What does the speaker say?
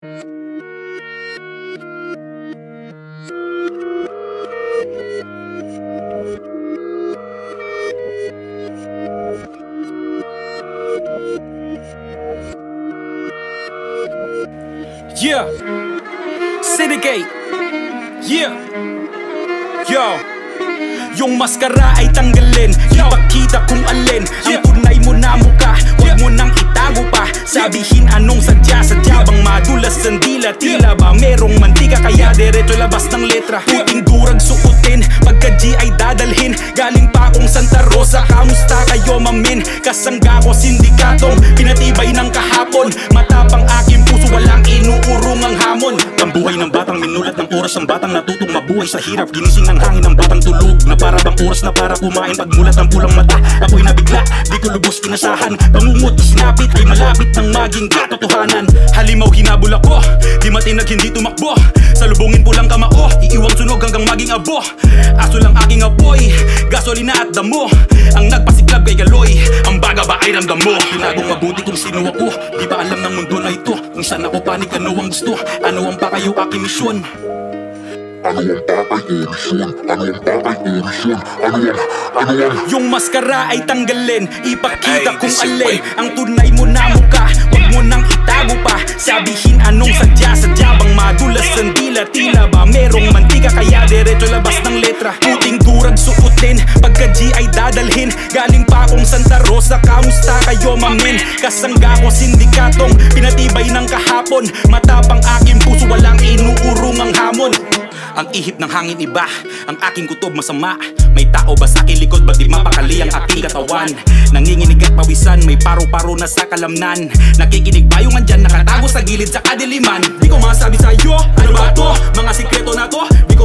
Yeah. Citygate. Yeah. Yo. Yung maskara ay tanggalin dila Tila ba merong mantika? Kaya diretso labas ng letra. Puting durag suotin Pagka G ay dadalhin. Galing pa akong Santa Rosa Kamusta kayo mamin? Kasangga ko sindikatong Pinatibay ng kahapon. Matapang aking puso Walang inuurong ang hamon Ang buhay ng batang minulat ng oras Ang batang natutong mabuhay sa hirap. Ginising ng hangin ng batang tulog Na para bang oras na para kumain. Pagmulat ng pulang mata Ako'y nabigla. Di ko lubos inasahan. Pangungot sinapit Ay malapit ng maging katotohanan. Halimaw hinabol ako. Di matinag hindi tumakbo. Salubungin pulang kamao Iiwang sunog hanggang maging abo. Aso lang aking apoy Gasolina at damo. Ang Galoy Ang baga ba ay ramdam mo Tinagong mabuti kung sino ako. Di ba alam ng mundo na ito? Kung saan ako panig ano ang gusto? Ano ang pa kayo aking misyon? Ano ang tatay orisyon? Ano ang tatay orisyon? Ano ang, ano ang Yung maskara ay tanggalin Ipakita Ay, kung alin. Ang tunay mo na mukha suotin. Pagka G ay dadalhin. Galing pa akong Santa Rosa Kamusta kayo mamin Kasangga ko sindikatong Pinatibay ng kahapon. Matapang aking puso Walang inuurong ang hamon. Ang ihip ng hangin iba. Ang aking kutob masama. May tao ba sa aking likod Ba't di mapakali ang aking katawan? Nanginginig at pawisan May paro-paro na sa kalamnan. Nakikinig ba yung andyan Nakatago sa gilid sa kadiliman? Di ko masabi sa'yo Ano ba to? Mga sikreto na to? Di